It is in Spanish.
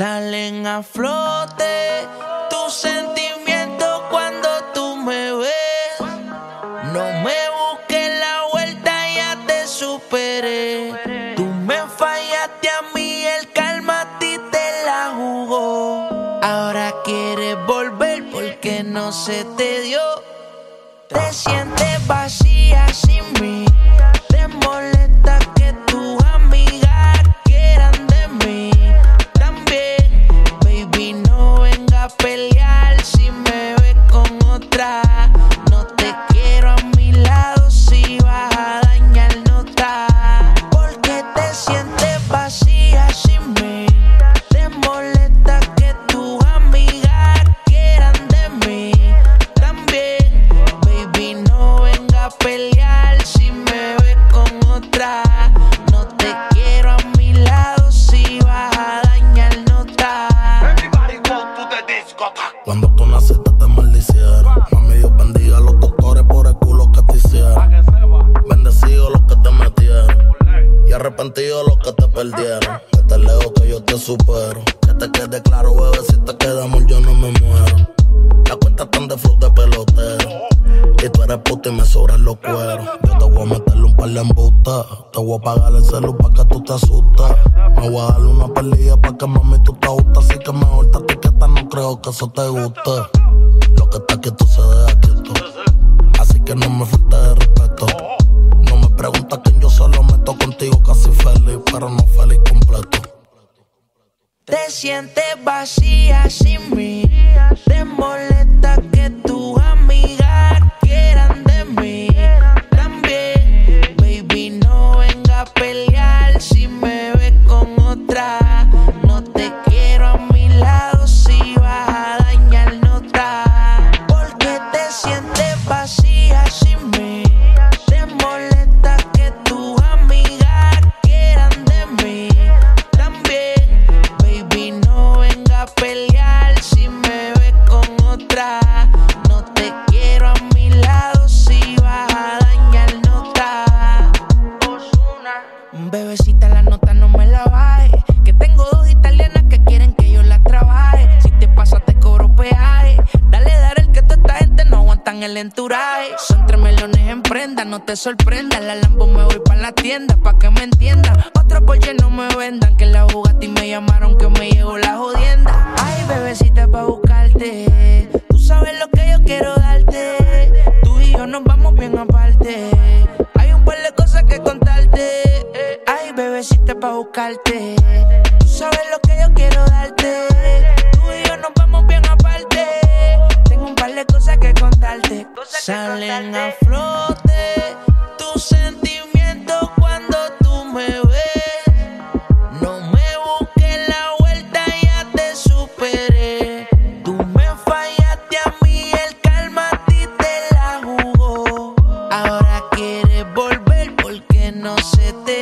Salen a flote tus sentimientos cuando tú me ves. No me busques la vuelta, ya te superé. Tú me fallaste a mí, el calma a ti te la jugó. Ahora quieres volver porque no se te dio. Te sientes vacía sin mí. Arrepentido los que te perdieron. Que te leo que yo te supero. Que te quede claro, bebé, si te quedamos yo no me muero. La cuenta están de flow de pelotero. Y tú eres puta y me sobran los cueros. Yo te voy a meterle un par de embustas. Te voy a pagar el celu pa' que tú te asustas. Me voy a darle una pelilla pa' que mami tú te gustas. Así que mejor te etiqueta, no creo que eso te guste. Lo que está quieto se deja quieto. Así que no me falte de respeto. No me preguntas pero no completo. Te sientes vacía sin mí. Te molesta que tus Bebecita, la nota no me la baje. Que tengo dos italianas que quieren que yo las trabaje. Si te pasa, te cobro peaje. Dale, dale, el que toda esta gente no aguantan el enturaje. Son tres melones en prenda, no te sorprendas. La Lambo me voy pa' la tienda, pa' que me entiendan. Otro coche no me vendan, que la Bugatti me llamaron que me llegó la jodienda. Ay, bebecita, pa' buscarte. Tú sabes lo que yo quiero darte. Tú y yo nos vamos bien aparte. fuiste pa' buscarte. Tú sabes lo que yo quiero darte. Tú y yo nos vamos bien aparte. Tengo un par de cosas que contarte. Cosas Salen que contarte. a flote tus sentimientos cuando tú me ves. No me busques la vuelta, ya te superé. Tú me fallaste a mí, el calma a ti te la jugó. Ahora quieres volver porque no se te